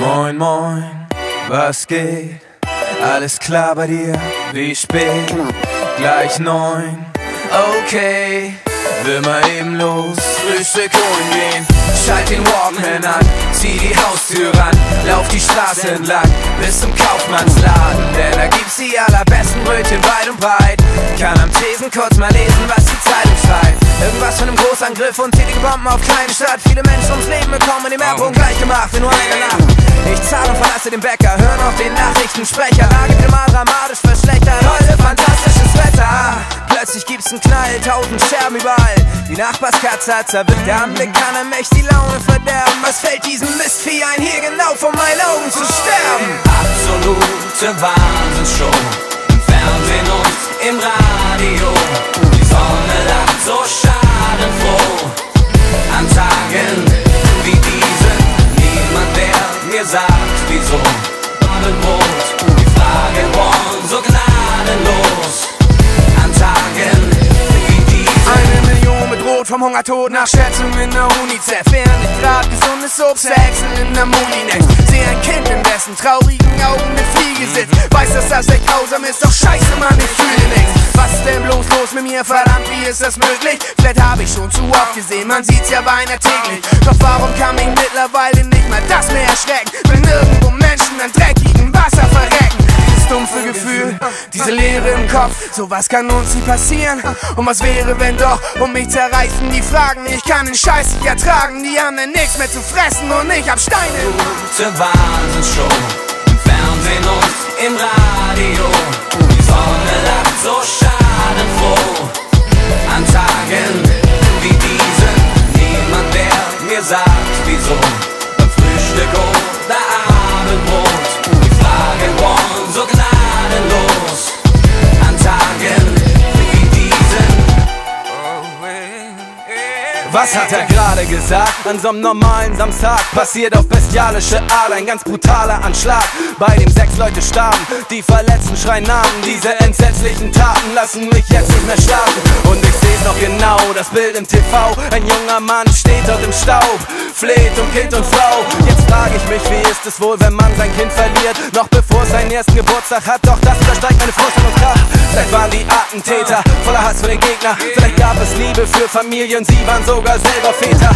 Moin, moin, was geht? Alles klar bei dir? Wie spät? Gleich neun. Okay, will mal eben los, Frühstück holen gehen. Schalt den Walkman an, zieh die Haustür ran, lauf die Straße entlang bis zum Kaufmannsladen. Denn da gibt's die allerbesten Brötchen weit und breit. Kann am Thesen kurz mal lesen, was die Zeitung schreibt. Irgendwas von einem Großangriff und tätige Bomben auf kleine Stadt. Viele Menschen ums Leben bekommen, die Erdboden gleich gemacht in nur einer Nacht. Ich zahle und verlasse den Bäcker, hören auf den Nachrichtensprecher. Lage immer dramatisch verschlechtert, heute fantastisches Wetter. Plötzlich gibt's einen Knall, tausend Scherben überall. Die Nachbarskatze hat zerwirkt, der Anblick kann einem echt die Laune verderben. Was fällt diesem sagt, wieso. Abendbrot, die Frage, warum so gnadenlos. An Tagen wie diesen. Eine Million bedroht vom Hungertod nach Schätzung in der UNICEF. Während ich grad gesundes Obst wechseln in der Molinex. Sehe ein Kind, in dessen traurigen Augen eine Fliege sitzt. Weiß, dass das echt grausam ist, doch scheiße, Mann, ich fühle nichts. Was ist denn bloß los mit mir? Verdammt, wie ist das möglich? Vielleicht habe ich schon zu oft gesehen, man sieht's ja beinahe täglich. Doch warum kann mich mittlerweile nicht mal das mehr erschrecken? Menschen an dreckigem Wasser verrecken. Dieses dumpfe Gefühl, diese Leere im Kopf, sowas kann uns nie passieren. Und was wäre, wenn doch? Und mich zerreißen die Fragen, ich kann den Scheiß nicht ertragen. Die haben denn nichts mehr zu fressen und ich hab Steine. Gute Wahnsinnsshow. Im Fernsehen und im Radio. Die Sonne lacht so schadenfroh. An Tagen wie diesen. Niemand, der mir sagt, wieso. Frühstück oder Abendbrot. Was hat er gerade gesagt? An so einem normalen Samstag passiert auf bestialische Art ein ganz brutaler Anschlag, bei dem sechs Leute starben. Die Verletzten schreien Namen. Diese entsetzlichen Taten lassen mich jetzt nicht mehr schlafen. Und ich seh's noch genau, das Bild im TV. Ein junger Mann steht dort im Staub, fleht um Kind und Frau. Jetzt frage ich mich, wie ist es wohl, wenn man sein Kind verliert? Noch bevor es seinen ersten Geburtstag hat, doch das übersteigt meine Frust und Kraft. Vielleicht waren die Attentäter voller Hass für den Gegner. Vielleicht gab es Liebe für Familien, sie waren sogar selber Väter.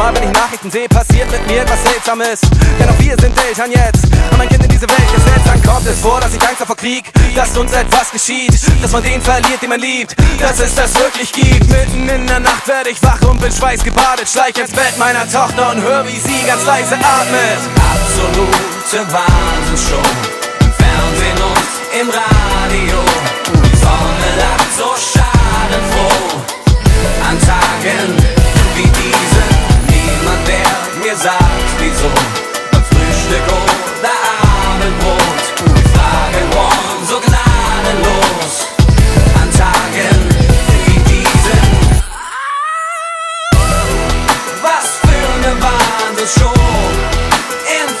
Manchmal, wenn ich Nachrichten sehe, passiert mit mir etwas Seltsames. Denn auch wir sind Eltern jetzt. Und mein Kind in diese Welt gesetzt. Dann kommt es vor, dass ich Angst habe vor Krieg. Dass uns etwas geschieht. Dass man den verliert, den man liebt. Dass es das wirklich gibt. Mitten in der Nacht werde ich wach und bin schweißgebadet. Schleich ins Bett meiner Tochter und hör, wie sie ganz leise atmet. Absolute Wahnsinnsshow. Im Fernsehen the. And